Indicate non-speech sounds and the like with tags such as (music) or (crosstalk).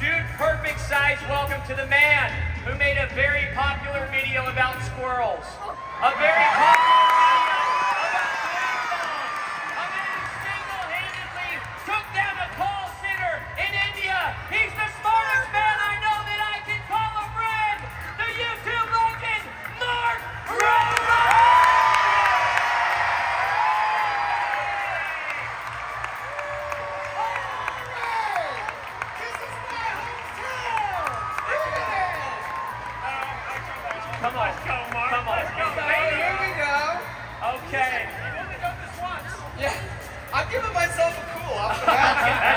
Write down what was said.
Dude Perfect Size, welcome to the man who made a very popular Come on. Let's go, Mark. Come on. Let's go, baby. Here we go. Okay. You only got this once. Yeah. I'm giving myself a cool off the. (laughs)